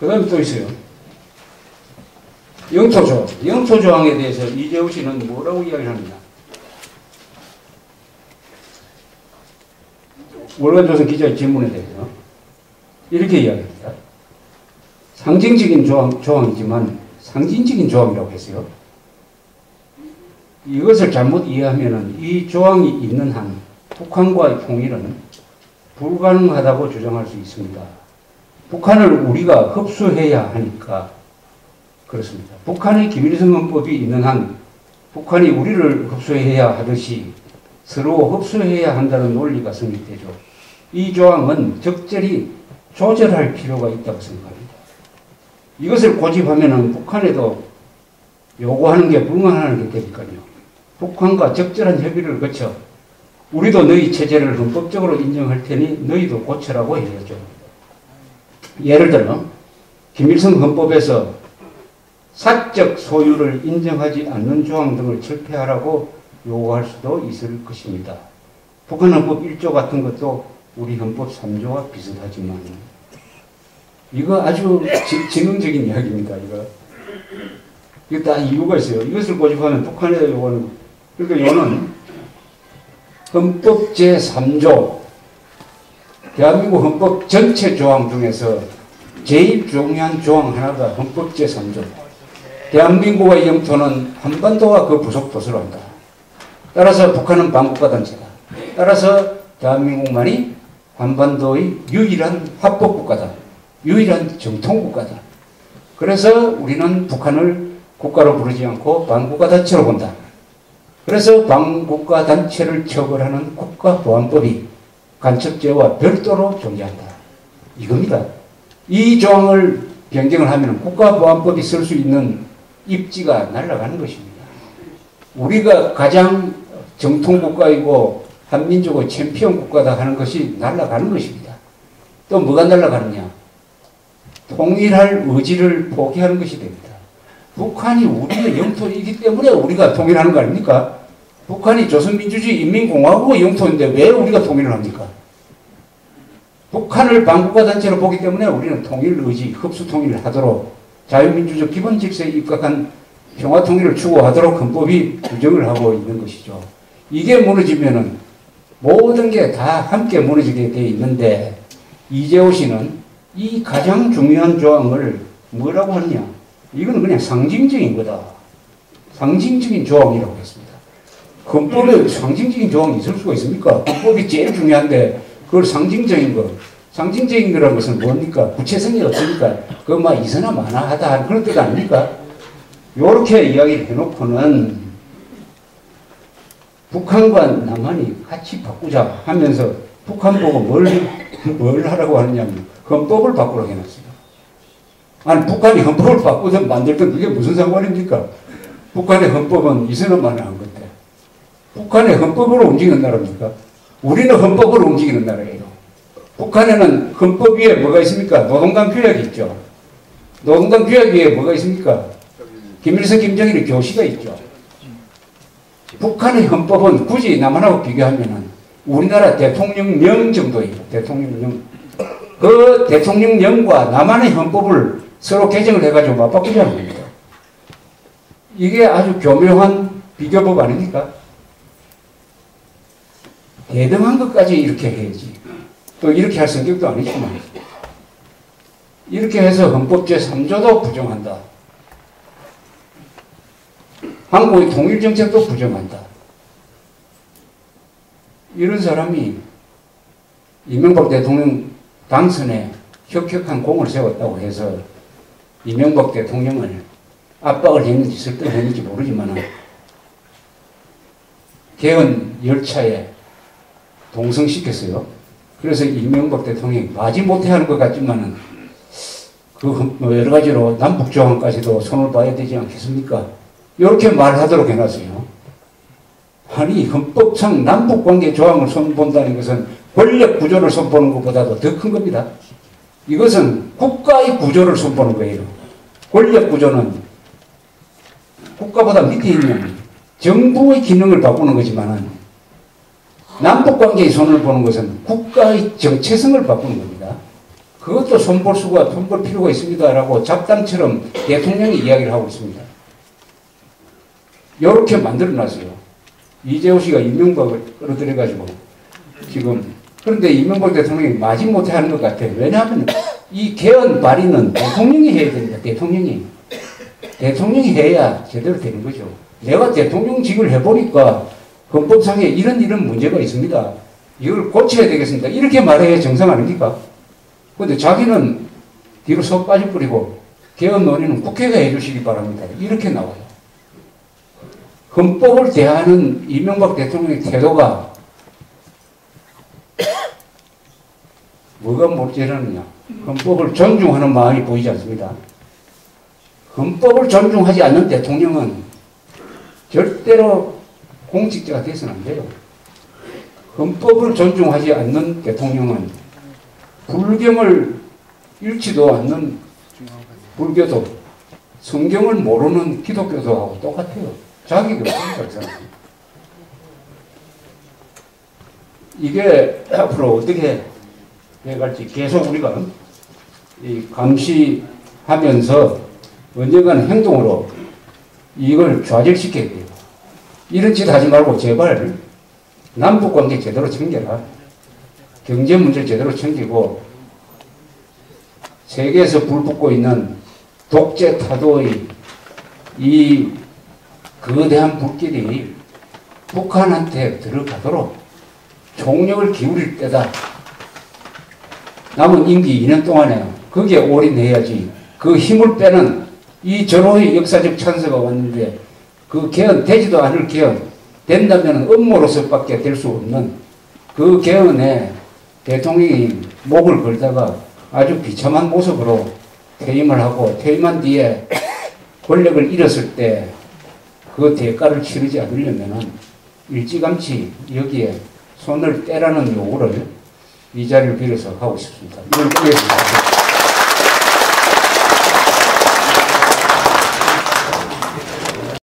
그 다음에 또 있어요. 영토조항. 영토조항에 대해서 이재우 씨는 뭐라고 이야기를 합니다. 월간조선 기자의 질문에 대해서 이렇게 이야기합니다. 상징적인 조항, 조항이지만 상징적인 조항이라고 했어요. 이것을 잘못 이해하면 이 조항이 있는 한 북한과의 통일은 불가능하다고 주장할 수 있습니다. 북한을 우리가 흡수해야 하니까 그렇습니다. 북한의 김일성 헌법이 있는 한 북한이 우리를 흡수해야 하듯이 서로 흡수해야 한다는 논리가 성립되죠. 이 조항은 적절히 조절할 필요가 있다고 생각합니다. 이것을 고집하면 북한에도 요구하는 게 불가능한 게 되니까요. 북한과 적절한 협의를 거쳐 우리도 너희 체제를 헌법적으로 인정할 테니 너희도 고쳐라고 해야죠. 예를 들어 김일성 헌법에서 사적 소유를 인정하지 않는 조항 등을 철폐하라고 요구할 수도 있을 것입니다. 북한 헌법 1조 같은 것도 우리 헌법 3조와 비슷하지만 이거 아주 지, 능적인 이야기입니다. 이거 이거 다 이유가 있어요. 이것을 고집하면 북한의 요거는 그러니까 요는 헌법 제3조 대한민국 헌법 전체 조항 중에서 제일 중요한 조항 하나가 헌법 제3조 대한민국의 영토는 한반도와 그 부속 도서로 한다. 따라서 북한은 반국가 단체다. 따라서 대한민국만이 한반도의 유일한 합법 국가다. 유일한 정통 국가다. 그래서 우리는 북한을 국가로 부르지 않고 반국가 단체로 본다. 그래서 반국가 단체를 처벌하는 국가보안법이 간첩죄와 별도로 존재한다. 이겁니다. 이 조항을 변경을 하면 국가보안법이 쓸 수 있는 입지가 날아가는 것입니다. 우리가 가장 정통 국가이고 한민족의 챔피언 국가다 하는 것이 날아가는 것입니다. 또 뭐가 날아가느냐? 통일할 의지를 포기하는 것이 됩니다. 북한이 우리의 영토이기 때문에 우리가 통일하는 거 아닙니까? 북한이 조선민주주의 인민공화국의 영토인데 왜 우리가 통일을 합니까? 북한을 반국가 단체로 보기 때문에 우리는 통일 의지, 흡수 통일을 하도록 자유민주적 기본 질서에 입각한 평화 통일을 추구하도록 헌법이 규정을 하고 있는 것이죠. 이게 무너지면은 모든 게 다 함께 무너지게 되어 있는데 이재호 씨는 이 가장 중요한 조항을 뭐라고 하느냐? 이거는 그냥 상징적인 거다. 상징적인 조항이라고 했습니다. 헌법에 상징적인 조항이 있을 수가 있습니까? 헌법이 제일 중요한데 그걸 상징적인 거. 상징적인 거라는 것은 뭡니까? 구체성이 없으니까 그막 이서나 마나 하다 그런 뜻 아닙니까? 요렇게 이야기를 해놓고는 북한과 남한이 같이 바꾸자 하면서 북한 보고 뭘, 뭘 하라고 하느냐면 헌법을 바꾸라고 해놨어요. 아니, 북한이 헌법을 바꾸든 만들든 그게 무슨 상관입니까? 북한의 헌법은 이스라만 한 건데. 북한의 헌법으로 움직이는 나라입니까? 우리는 헌법으로 움직이는 나라예요. 북한에는 헌법 위에 뭐가 있습니까? 노동당 규약이 있죠. 노동당 규약 위에 뭐가 있습니까? 김일성, 김정일의 교시가 있죠. 북한의 헌법은 굳이 남한하고 비교하면 우리나라 대통령령 정도예요. 대통령령. 그 대통령령과 남한의 헌법을 서로 개정을 해가지고 맞바꾸자는 겁니다. 이게 아주 교묘한 비교법 아닙니까? 대등한 것까지 이렇게 해야지. 또 이렇게 할 성격도 아니지만 이렇게 해서 헌법 제3조도 부정한다. 한국의 통일정책도 부정한다. 이런 사람이 이명박 대통령 당선에 혁혁한 공을 세웠다고 해서 이명박 대통령을 압박을 했는지 설득했는지 모르지만 개헌 열차에 동성시켰어요. 그래서 이명박 대통령이 마지못해 하는 것 같지만은 그뭐 여러 가지로 남북 조항까지도 손을 봐야 되지 않겠습니까? 이렇게 말하도록 해놨어요. 아니 헌법상 남북 관계 조항을 손본다는 것은 권력 구조를 손보는 것보다도 더 큰 겁니다. 이것은 국가의 구조를 손보는 거예요. 권력 구조는 국가보다 밑에 있는 정부의 기능을 바꾸는 거지만 남북 관계의 손을 보는 것은 국가의 정체성을 바꾸는 겁니다. 그것도 손볼 수가 손볼 필요가 있습니다라고 잡담처럼 대통령이 이야기를 하고 있습니다. 이렇게 만들어 놨어요. 이재호 씨가 이명박을 끌어들여가지고 지금 그런데 이명박 대통령이 마지 못해 하는 것 같아요. 왜냐하면 이 개헌 발의는 대통령이 해야 됩니다. 대통령이. 대통령이 해야 제대로 되는 거죠. 내가 대통령직을 해보니까 헌법상에 이런 이런 문제가 있습니다. 이걸 고쳐야 되겠습니다. 이렇게 말해야 정상 아닙니까? 근데 자기는 뒤로 속 빠져버리고 개헌 논의는 국회가 해주시기 바랍니다. 이렇게 나와요. 헌법을 대하는 이명박 대통령의 태도가 뭐가 모자라느냐. 헌법을 존중하는 마음이 보이지 않습니다. 헌법을 존중하지 않는 대통령은 절대로 공직자가 돼서는 안 돼요. 헌법을 존중하지 않는 대통령은 불경을 잃지도 않는 불교도 성경을 모르는 기독교도하고 똑같아요. 자기가 없으니까. 이게 앞으로 어떻게 해갈지 계속 우리가 이 감시하면서 언젠가는 행동으로 이걸 좌절시켜야 돼요. 이런 짓 하지 말고 제발 남북 관계 제대로 챙겨라. 경제 문제 제대로 챙기고 세계에서 불붙고 있는 독재 타도의 이 거대한 불길이 북한한테 들어가도록 총력을 기울일 때다. 남은 임기 2년 동안에 거기에 올인해야지 그 힘을 빼는 이 전호의 역사적 찬스가 왔는데 그 개헌 되지도 않을 개헌 된다면 음모로서밖에 될 수 없는 그 개헌에 대통령이 목을 걸다가 아주 비참한 모습으로 퇴임을 하고 퇴임한 뒤에 권력을 잃었을 때 그 대가를 치르지 않으려면 일찌감치 여기에 손을 떼라는 요구를 이 자리를 빌어서 하고 싶습니다. 이걸 끝내겠습니다.